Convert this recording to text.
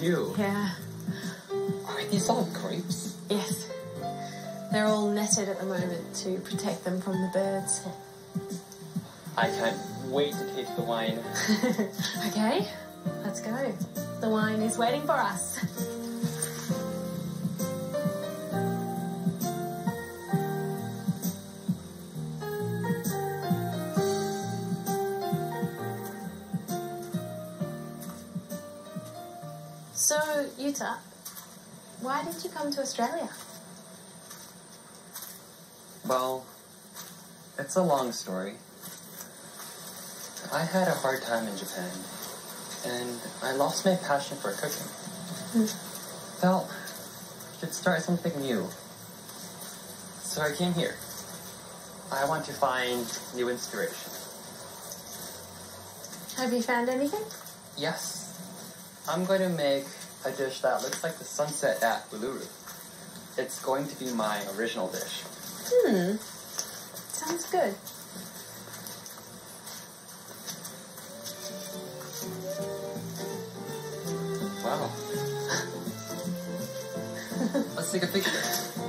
You. Yeah. Are these all grapes? Yes. They're all netted at the moment to protect them from the birds. I can't wait to taste the wine. okay, let's go. The wine is waiting for us. So, Utah, why did you come to Australia? Well, it's a long story. I had a hard time in Japan, and I lost my passion for cooking. Felt I should start something new. So I came here. I want to find new inspiration. Have you found anything? Yes, I'm going to make a dish that looks like the sunset at Uluru. It's going to be my original dish. Hmm. Wow. Let's take a picture.